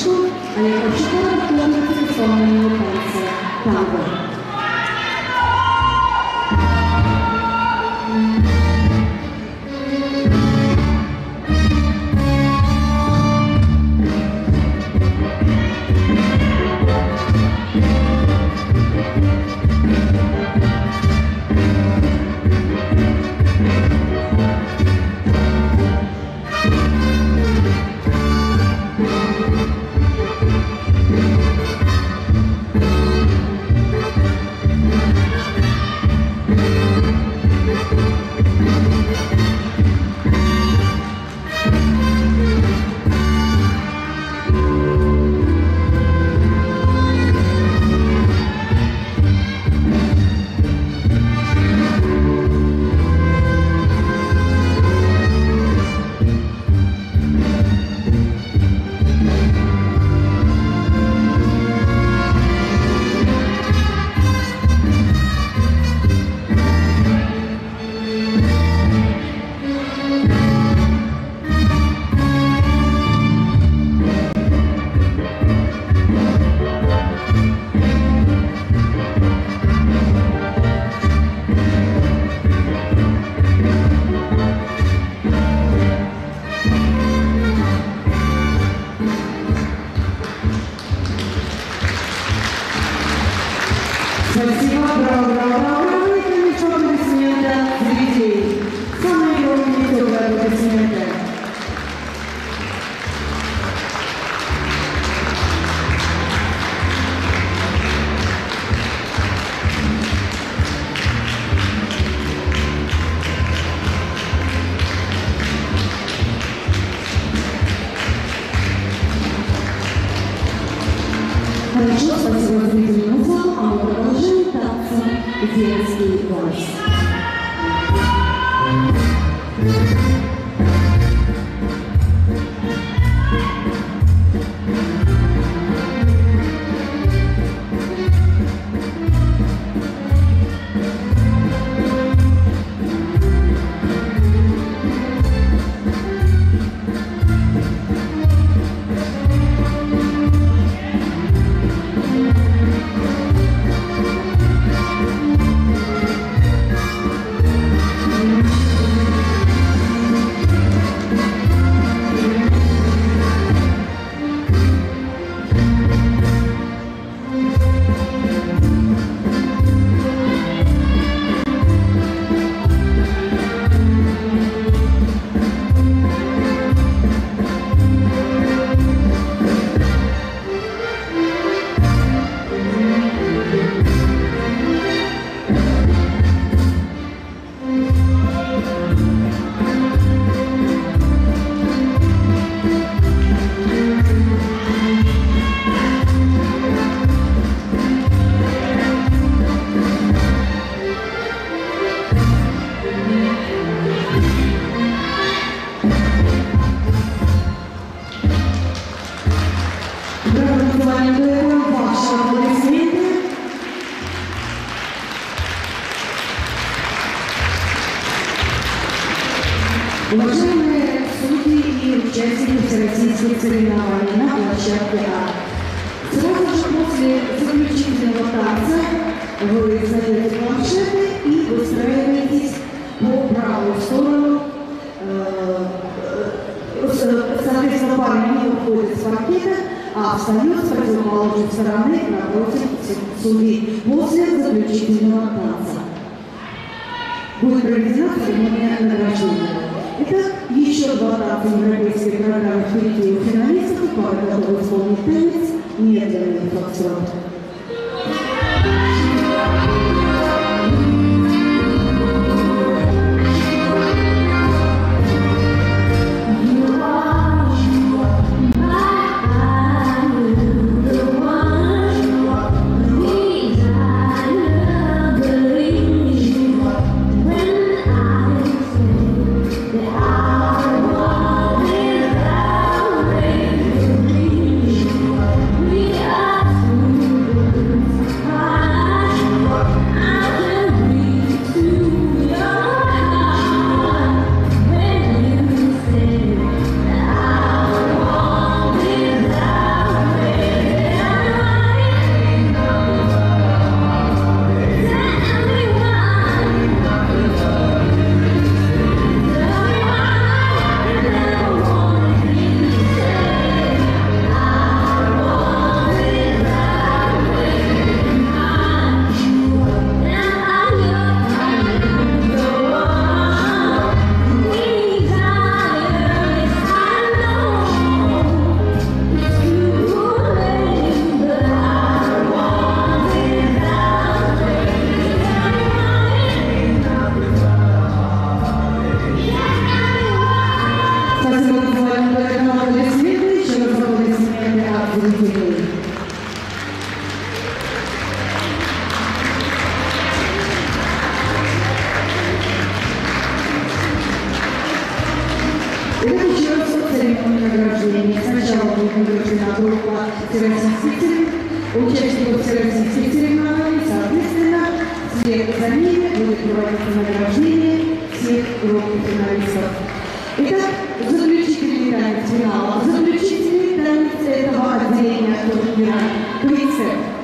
书，那个直。It is the have и участники всероссийских соревнований на площадке А. Сразу же после заключительного танца вы сдаете планшеты и выстраиваетесь по правую сторону. Соответственно, парни не уходят с паркета, а встает с противоположной стороны напротив судей после заключительного танца. Будет проведена церемония награждения. Итак, еще два танца европейской программы впереди у финалистов, пара готова исполнить танец «Медленный фокстрот». Выборочная группа всероссийских соревнований. Участников всероссийских соревнований, соответственно, вслед за ними будет проводиться награждение всех групп финалистов. Итак, заключительный танец финала. Заключительный танец этого отделения турнира. Квицеп.